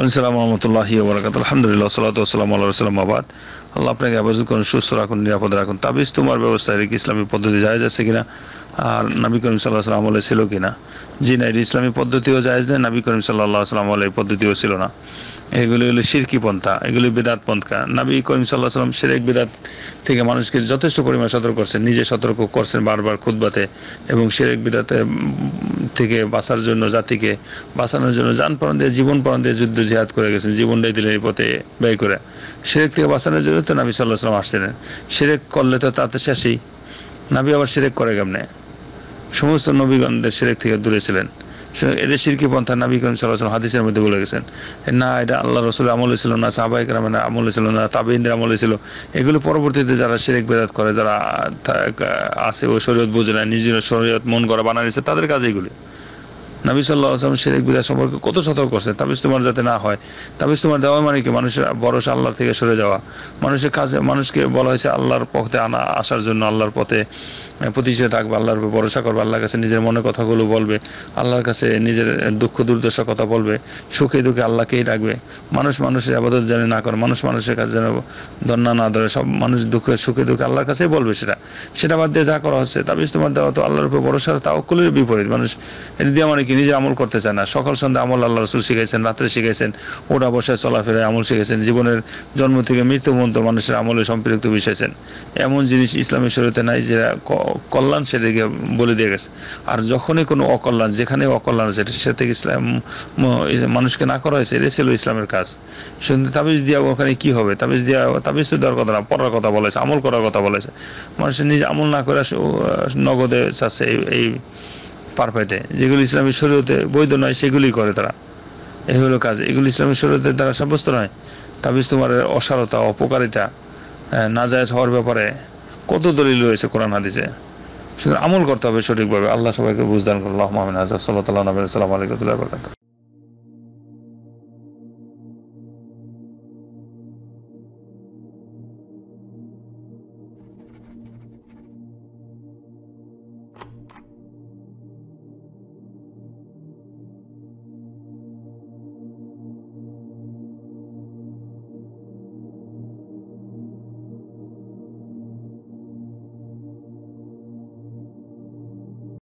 আসসালামু রহমতুল্লাহি ওবরাকাত আলহামদুলিল্লাহ সাল্লাম আল্লাহ সাল্লাম আবাদ আল্লাহ আপনাকে আবাজুল করুন, সুস্থ রাখুন, নিরাপদ রাখুন। তাবিজ তোমার ব্যবস্থা এটা কি ইসলামী পদ্ধতি জায়েজ আছে কিনা? আর নবী করিম সাল্লাহ সাল্লাম ছিল কিনা? জি না এটা ইসলামী পদ্ধতিও জায়েজ নেই নবী করিম সাল্লাহ সাল্লাম আল্লাহ এই পদ্ধতিও ছিল না। এগুলি হলো শিরকি পন্থা, এগুলি বেদাত পন্থা। নবী করিম সাল্লাহ সাল্লাম সেরেক বেদাত থেকে মানুষকে যথেষ্ট পরিমাণ সতর্ক করছেন, নিজে সতর্ক করছেন বারবার খুদবাতে এবং সেরেক বেদাতে থেকে বাঁচার জন্য জাতিকে, বাঁচানোর জন্য যান প্রাণ দিয়ে জীবন প্রাণ দিয়ে যুদ্ধ জিহাদ করে গেছেন জীবনটাই দিলেন এই পথে ব্যয় করে। সেরেক থেকে বাঁচানোর জন্য তো নাবি সাল্লাহ সাল্লাম আসছিলেন সেরেক করলে তো তাতে শেষই। নাবি আবার সেরেক করে কেমনে? সমস্ত নবীগণদের সেরেক থেকে দূরে ছিলেন। এটা সিরকি পন্থা নাবি করিম সাল্লাহ হাদিসের মধ্যে বলে গেছেন না, এটা আল্লাহ রসুল আমলে ছিল না সাহবাহিক রামের আমলে ছিল না তাবিন্দের আমলে ছিল। এগুলো পরবর্তীতে যারা সিরেক বেদাত করে, যারা আছে ও শরীয়ত বুঝে না, নিজের শরীয়ত মন করা বানাইছে তাদের কাজ এগুলি নবী সাল্লাহ আসলাম শেরেক, বিদায় সম্পর্কে কত সতর্ক করছে তাবিজ তোমার যাতে না হয়। তাবিজ তোমার দেওয়া মানে কি? মানুষের ভরসা আল্লাহর থেকে সরে যাওয়া। মানুষের কাছে মানুষকে বলা হয়েছে আল্লাহর পথে আনা, আসার জন্য আল্লাহর পথে প্রতিষ্ঠিত থাকবে, আল্লাহর উপর ভরসা করবে, আল্লাহর কাছে নিজের মনের কথাগুলো বলবে, আল্লাহর কাছে নিজের দুঃখ দুর্দশার কথা বলবে, সুখে দুঃখে আল্লাহকেই ডাকবে মানুষ মানুষের আবাদত জানে না করে, মানুষ মানুষের কাছে যেন দন্না না ধরে, সব মানুষ দুঃখে, সুখে দুঃখে আল্লাহর কাছেই বলবে সেটা। সেটা বাদ দিয়ে যা করা হচ্ছে, তাবিজ তোমার দেওয়া তো আল্লাহর উপর ভরসা তাওকুলের বিপরীত। মানুষ এটা দিয়ে মানে কি নিজে আমল করতে চায় না? সকাল, সন্ধ্যা আমল আল্লাহ রসুল শিখেছেন রাত্রে শিখেছেন ওটা বসে, চলাফেরায় আমল শিখেছেন জীবনের জন্ম থেকে মৃত্যু পর্যন্ত মানুষের আমলে সম্পৃক্ত বিষয়েছেন এমন জিনিস ইসলামের শরীরতে নাই যে কল্যাণ সেটাকে বলে দিয়ে গেছে। আর যখনই কোনো অকল্যাণ, যেখানে অকল্যাণ আছে, সে থেকে ইসলাম মানুষকে না করা হয়েছে, এটাই ছিল ইসলামের কাজ। শুনতে, তাবিজ দেওয়া ওখানে কি হবে? তাবিজ দেওয়া তাবিজ তো দেওয়ার কথা না, পড়ার কথা বলেছে, আমল করার কথা বলেছে। মানুষের নিজে আমল না করে নগদে চাচ্ছে এই পারফেক্টে যেগুলি ইসলামী শরীয়তে বৈধ নয়, সেগুলি করে তারা। এই হলো কাজ। এগুলি ইসলামী শরীয়তের দ্বারা সাব্যস্ত নয়। তাবিজ তোমার অসারতা, অপকারিতা নাজায়জ হওয়ার ব্যাপারে কত দলিল রয়েছে কোরআন হাদিসে? সুতরাং আমল করতে হবে সঠিকভাবে। আল্লাহ সবাইকে বুঝদান করল্লাহ মাহমিন আজাদ সাল্লাহ নবী আলাইকুম।